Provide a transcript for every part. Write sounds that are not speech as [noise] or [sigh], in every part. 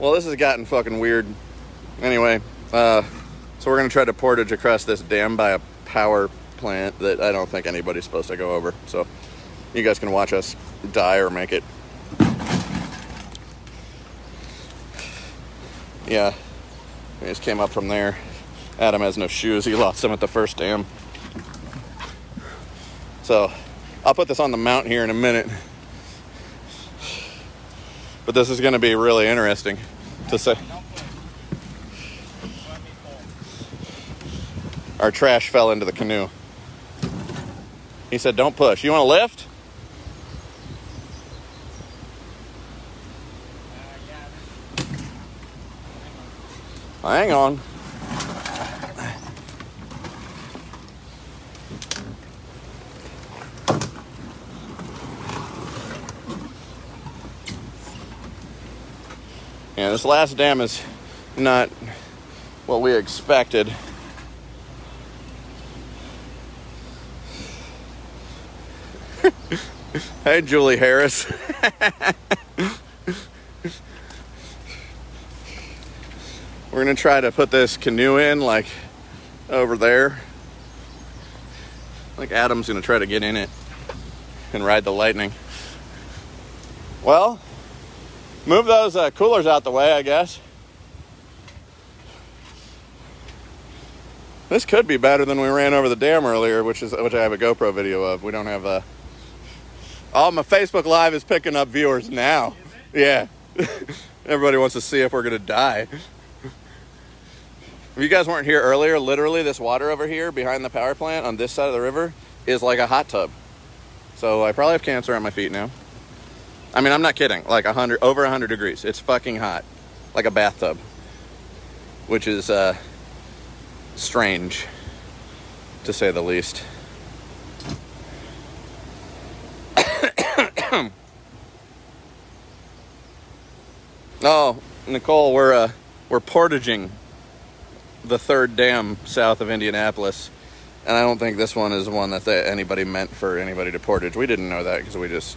Well, this has gotten fucking weird. Anyway, uh, so we're gonna try to portage across this dam by a power plant that I don't think anybody's supposed to go over. So you guys can watch us die or make it. Yeah, we just came up from there. Adam has no shoes. He lost them at the first dam. So I'll put this on the mount here in a minute. But this is going to be really interesting to say. Our trash fell into the canoe. He said, Don't push. You want to lift? Hang on. Yeah, this last dam is not what we expected. [laughs] hey, Julie Harris. [laughs] We're gonna try to put this canoe in like over there. Like Adam's gonna try to get in it and ride the lightning. Well, move those uh, coolers out the way, I guess. This could be better than we ran over the dam earlier, which is which I have a GoPro video of. We don't have a. Oh, my Facebook Live is picking up viewers now. Yeah, [laughs] everybody wants to see if we're gonna die. If you guys weren't here earlier, literally this water over here behind the power plant on this side of the river is like a hot tub. So I probably have cancer on my feet now. I mean, I'm not kidding. Like a hundred, over a hundred degrees. It's fucking hot, like a bathtub, which is uh, strange, to say the least. [coughs] oh, Nicole, we're uh, we're portaging the third dam south of Indianapolis. And I don't think this one is one that they, anybody meant for anybody to portage. We didn't know that because we just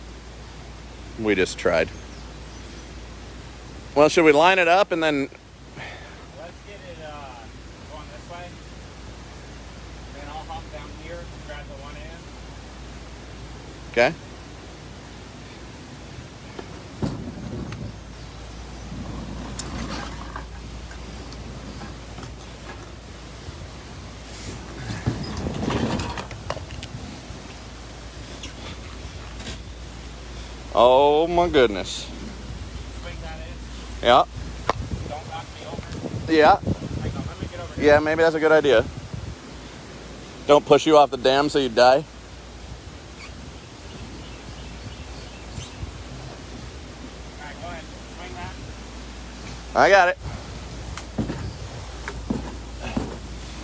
we just tried. Well, should we line it up and then? Let's get it uh, going this way. Then I'll hop down here, grab the one end. Okay. Oh my goodness. Yeah. Don't knock me over. Yeah. Yeah, maybe that's a good idea. Don't push you off the dam so you die. I got it.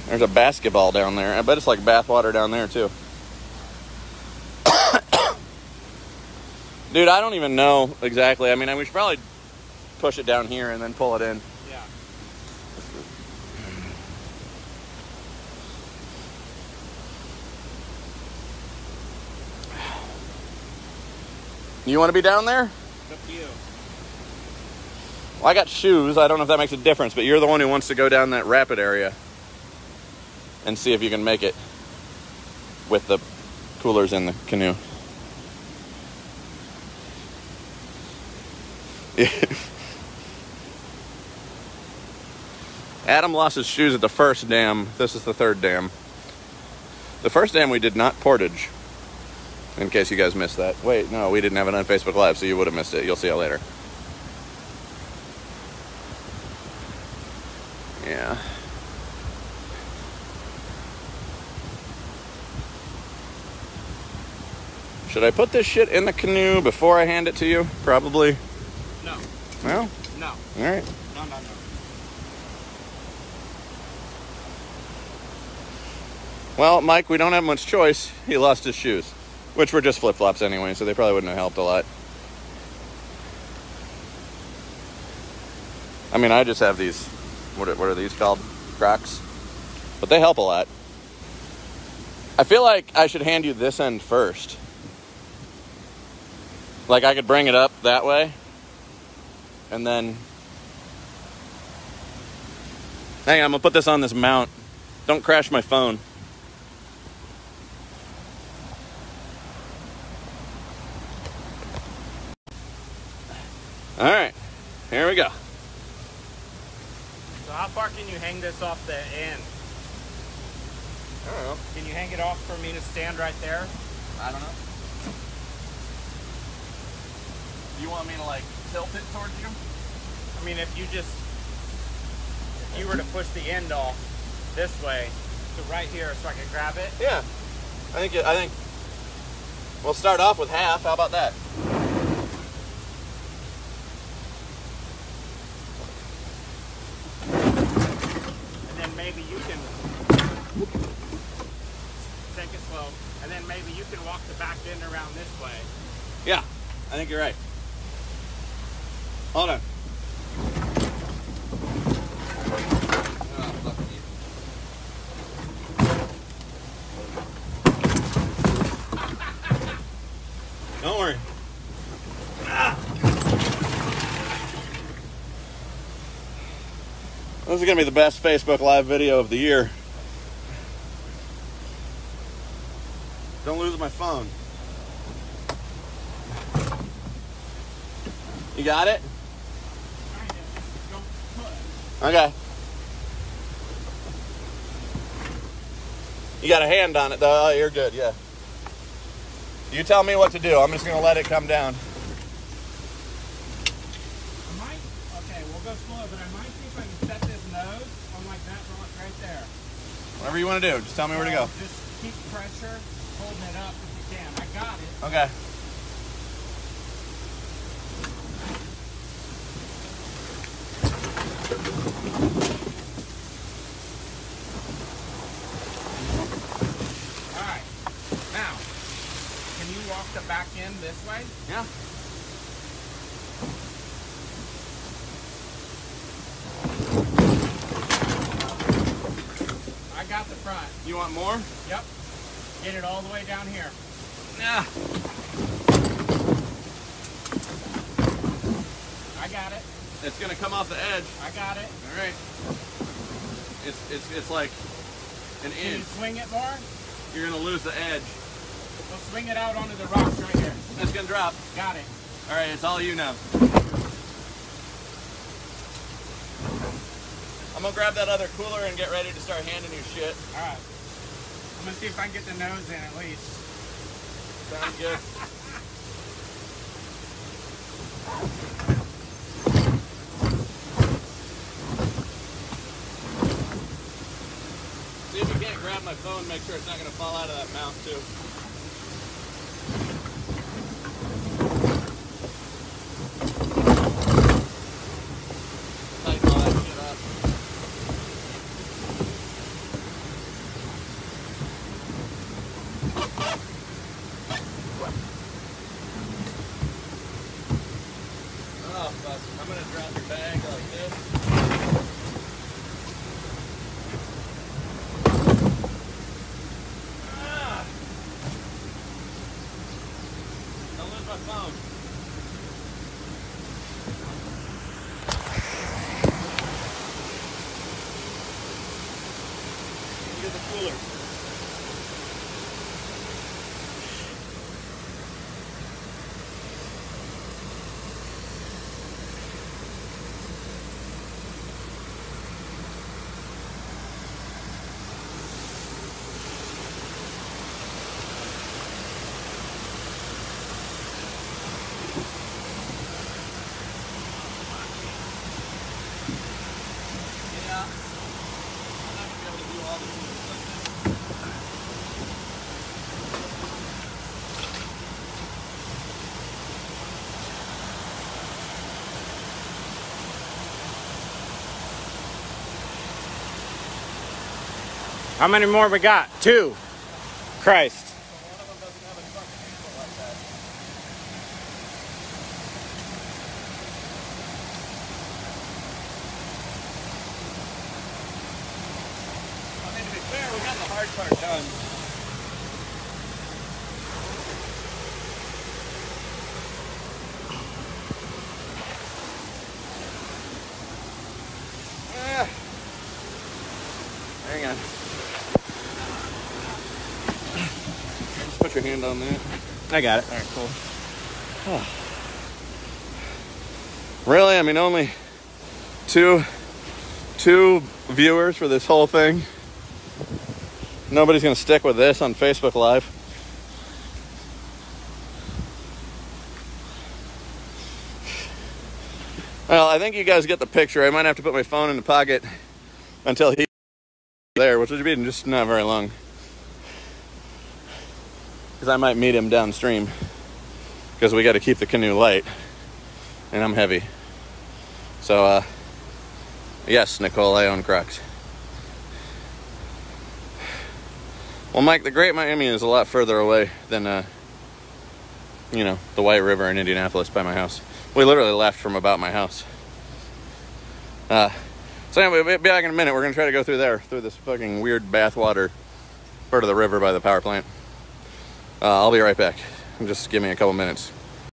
There's a basketball down there. I bet it's like bathwater down there too. Dude, I don't even know exactly. I mean, we should probably push it down here and then pull it in. Yeah. You want to be down there? It's up to you. Well, I got shoes. I don't know if that makes a difference, but you're the one who wants to go down that rapid area and see if you can make it with the coolers in the canoe. [laughs] Adam lost his shoes at the first dam. This is the third dam. The first dam we did not portage. In case you guys missed that. Wait, no, we didn't have it on Facebook Live, so you would have missed it. You'll see it later. Yeah. Should I put this shit in the canoe before I hand it to you? Probably. No. Well, No. all right. No, no, no. Well, Mike, we don't have much choice. He lost his shoes, which were just flip flops anyway, so they probably wouldn't have helped a lot. I mean, I just have these. What are, what are these called? Crocs. But they help a lot. I feel like I should hand you this end first. Like I could bring it up that way, and then Hang on, I'm gonna put this on this mount. Don't crash my phone. All right, here we go. So how far can you hang this off the end? I don't know. Can you hang it off for me to stand right there? I don't know. You want me to like tilt it towards you? I mean, if you just, if you were to push the end off this way to right here so I can grab it. Yeah. I think it, I think we'll start off with half. How about that? And then maybe you can take it slow. And then maybe you can walk the back end around this way. Yeah. I think you're right. Hold on. Don't worry. This is gonna be the best Facebook Live video of the year. Don't lose my phone. You got it? Kind of, just don't push. Okay. You got a hand on it though. Oh, you're good. Yeah. You tell me what to do. I'm just gonna let it come down. I might, okay, we'll go slow, but I might see if I can set this nose on like that rock right there. Whatever you want to do. Just tell me where to go. Just keep pressure, holding it up if you can. I got it. Okay. All right. Now, can you walk end this way? Yeah. I got the front. You want more? Yep. Get it all the way down here. Yeah. I got it. It's gonna come off the edge. I got it. All right. It's it's it's like an Can you inch. swing it more? You're gonna lose the edge. So swing it out onto the rocks right here. It's gonna drop. Got it. All right. It's all you now. I'm gonna grab that other cooler and get ready to start handing you shit. All right. I'm gonna see if I can get the nose in at least. Sounds good. [laughs] See if you can't grab my phone, make sure it's not gonna fall out of that mount too. Tighten all that shit up. Oh, drop your bag like this. Ah! The coolers. How many more we got? Two. Christ. Fair, we got the hard part done. Eh. on. Just put your hand on that. I got it. All right, cool. [sighs] Really? I mean, only two two viewers for this whole thing. Nobody's gonna stick with this on Facebook Live. Well, I think you guys get the picture. I might have to put my phone in the pocket until he there, which would be just not very long. Because I might meet him downstream. Because we got to keep the canoe light, and I'm heavy. So, uh, yes, Nicole, I own Crocs. Well, Mike, the Great Miami is a lot further away than, uh, you know, the White River in Indianapolis by my house. We literally left from about my house. Uh, so anyway, we'll be back in a minute. We're gonna try to go through there, through this fucking weird bathwater part of the river by the power plant. Uh, I'll be right back. Just give me a couple minutes.